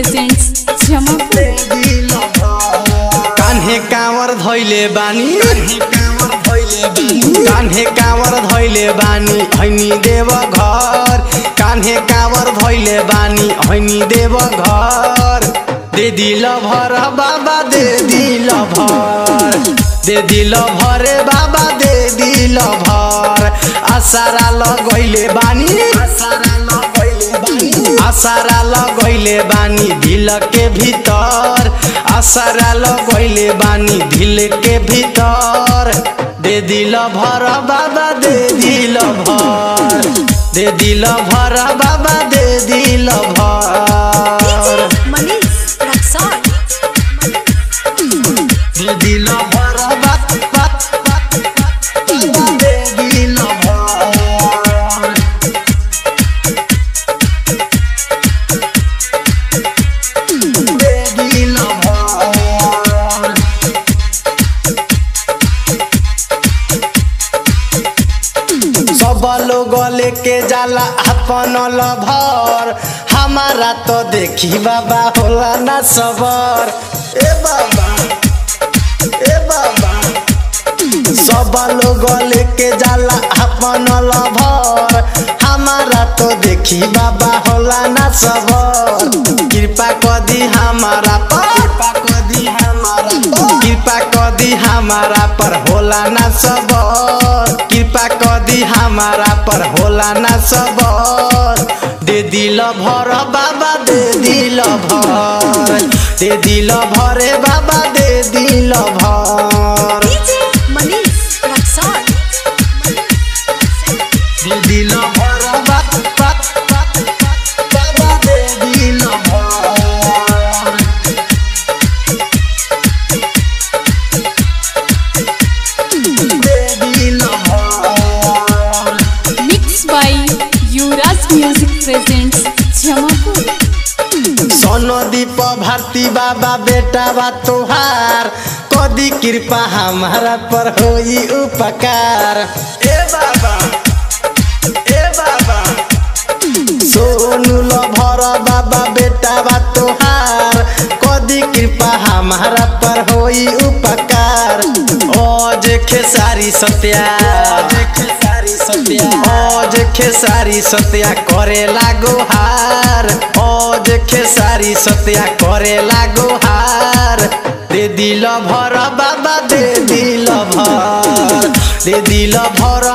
Jamapur. कान्हे काँवर धैले बानी। कान्हे काँवर धैले बानी, हैनी देव घर। कान्हे काँवर धैले बानी, हैनी देव घर। दे दिल भर बाबा दे दिल भर दे दिल भरे बाबा दे दिल भर आसारा लगैले बानी। आसारा आसारा लगैले बानी ढिल के भीतर। आसारा लगैले बानी ढिल के भीतर। दे दिल भर बाबा, दे दिल भर। दे दिल भर बाबा, दे दिल भर। लोग लेके जाला अपन लभर। हमारा तो देखी बाबा होला ना सबर। ए बाबा ए बाबा सब लोग लेके जाला अपन लभर। हमारा तो देखी बाबा होला ना सबर। हमारा पर होला ना सबर। कृपा दी हमारा पर होला ना सबर। दे दिल भर बाबा, दे दिल भर दे दिल भरे बाबा, दे दिल भर Presents Jamapur. सोनदीप भारती बाबा बेटा बा तोहार कदी कृपा हमारा पर होई उपकार ए बाबा ए बाबा सोनू भर बाबा बेटा बा तोहार कदी कृपा हमारा पर होई उपकार ओज खेसारी सत्या जे खेसारी सत्या ओज खेसारी सत्या करे लागो हार आज खेसारी सत्या करे लागो हार। दे दिल भर बाबा, दे दिल भर, दे दिल भर